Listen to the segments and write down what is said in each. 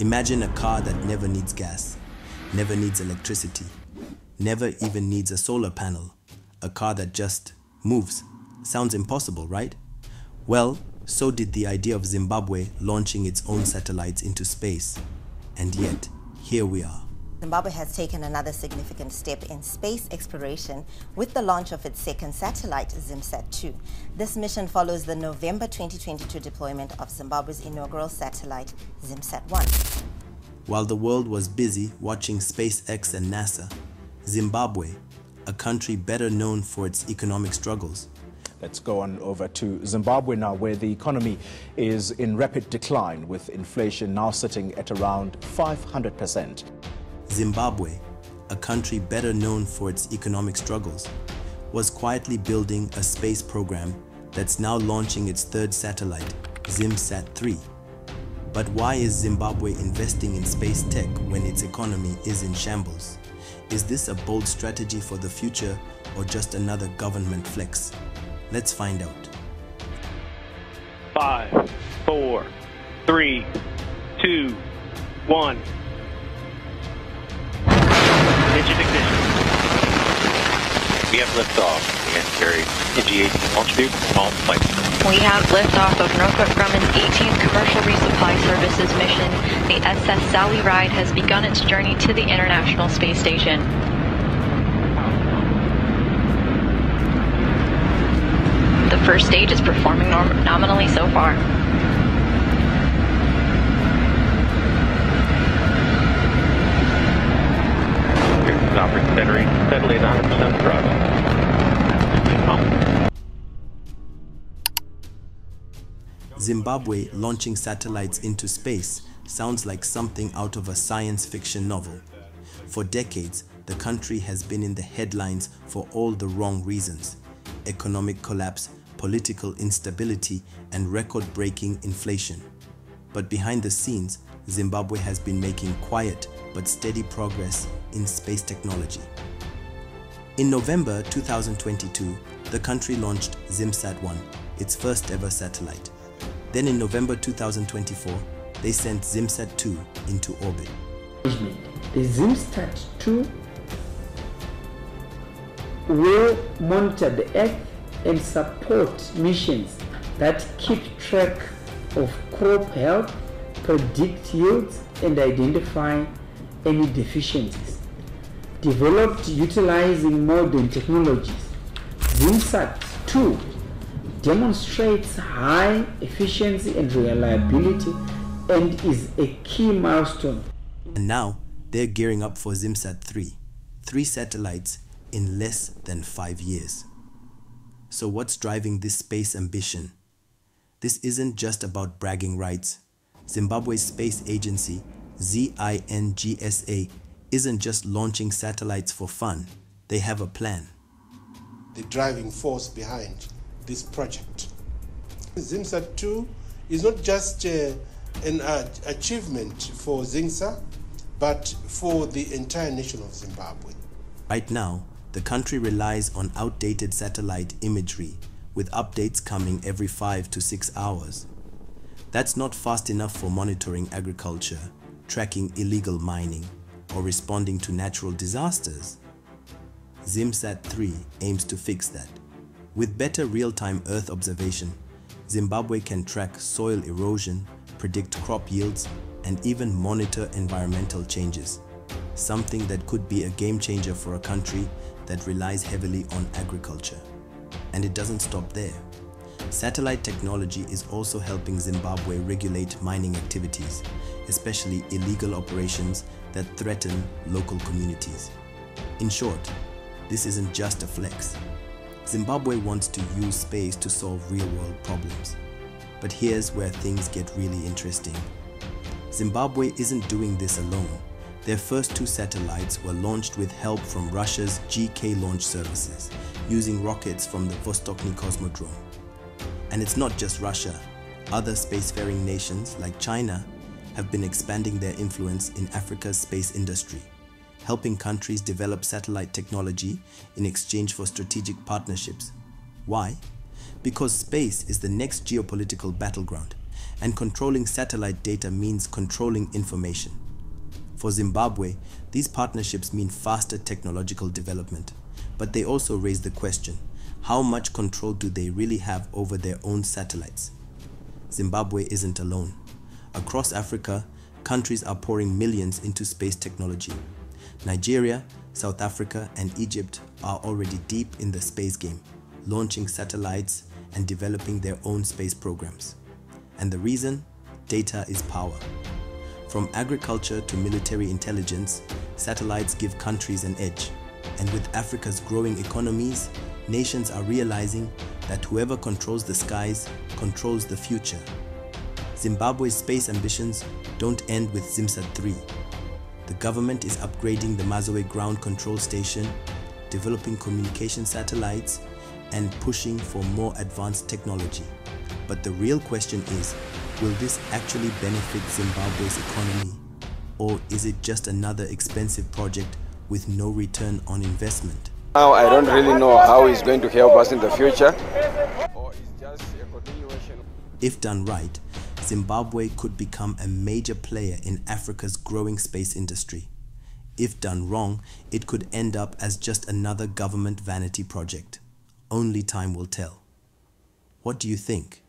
Imagine a car that never needs gas, never needs electricity, never even needs a solar panel. A car that just moves. Sounds impossible, right? Well, so did the idea of Zimbabwe launching its own satellites into space. And yet, here we are. Zimbabwe has taken another significant step in space exploration with the launch of its second satellite, ZimSat-2. This mission follows the November 2022 deployment of Zimbabwe's inaugural satellite, ZimSat-1. While the world was busy watching SpaceX and NASA, Zimbabwe, a country better known for its economic struggles, Let's go on over to Zimbabwe now, where the economy is in rapid decline, with inflation now sitting at around 500%. Zimbabwe, a country better known for its economic struggles, was quietly building a space program that's now launching its third satellite, ZimSat-3. But why is Zimbabwe investing in space tech when its economy is in shambles? Is this a bold strategy for the future or just another government flex? Let's find out. Five, four, three, two, one. Engine ignition. We have liftoff. And carry NG-8 launch vehicle flight. We have liftoff of Northrop Grumman's 18th Commercial Resupply Services mission. The SS Sally Ride has begun its journey to the International Space Station. The first stage is performing norm- nominally so far. Zimbabwe launching satellites into space sounds like something out of a science fiction novel. For decades, the country has been in the headlines for all the wrong reasons economic collapse, political instability, and record breaking inflation. But behind the scenes, Zimbabwe has been making quiet but steady progress in space technology. In November 2022, the country launched ZimSat-1, its first ever satellite. Then in November 2024, they sent ZimSat-2 into orbit. The ZimSat-2 will monitor the Earth and support missions that keep track of crop health, predict yields, and identify any deficiencies. Developed utilizing modern technologies, ZimSat-2 demonstrates high efficiency and reliability and is a key milestone. And now they're gearing up for ZimSat 3, three satellites in less than five years. So, what's driving this space ambition? This isn't just about bragging rights. Zimbabwe's space agency, ZINGSA, isn't just launching satellites for fun, they have a plan. The driving force behind this project. ZimSat 2 is not just uh, an uh, achievement for ZINGSA, but for the entire nation of Zimbabwe. Right now, the country relies on outdated satellite imagery, with updates coming every 5 to 6 hours. That's not fast enough for monitoring agriculture, tracking illegal mining, or responding to natural disasters. ZimSat 3 aims to fix that. With better real-time Earth observation, Zimbabwe can track soil erosion, predict crop yields, and even monitor environmental changes, something that could be a game changer for a country that relies heavily on agriculture. And it doesn't stop there. Satellite technology is also helping Zimbabwe regulate mining activities, especially illegal operations that threaten local communities. In short, this isn't just a flex. Zimbabwe wants to use space to solve real-world problems. But here's where things get really interesting. Zimbabwe isn't doing this alone. Their first two satellites were launched with help from Russia's GK launch services, using rockets from the Vostochny Cosmodrome. And it's not just Russia. Other spacefaring nations, like China, have been expanding their influence in Africa's space industry, helping countries develop satellite technology in exchange for strategic partnerships. Why? Because space is the next geopolitical battleground, And controlling satellite data means controlling information. For Zimbabwe, these partnerships mean faster technological development, but they also raise the question, how much control do they really have over their own satellites? Zimbabwe isn't alone. Across Africa, countries are pouring millions into space technology. Nigeria, South Africa, and Egypt are already deep in the space game, launching satellites and developing their own space programs. And the reason? Data is power. From agriculture to military intelligence, satellites give countries an edge. And with Africa's growing economies, nations are realizing that whoever controls the skies controls the future. Zimbabwe's space ambitions don't end with ZIMSAT 3. The government is upgrading the Mazoe ground control station, developing communication satellites, and pushing for more advanced technology. But the real question is, will this actually benefit Zimbabwe's economy? Or is it just another expensive project with no return on investment? Now I don't really know how it's going to help us in the future. Or it's just a continuation. If done right, Zimbabwe could become a major player in Africa's growing space industry. If done wrong, it could end up as just another government vanity project. Only time will tell. What do you think?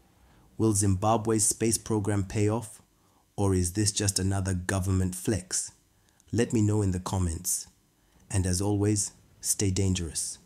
Will Zimbabwe's space program pay off? Or is this just another government flex? Let me know in the comments. And as always, stay dangerous.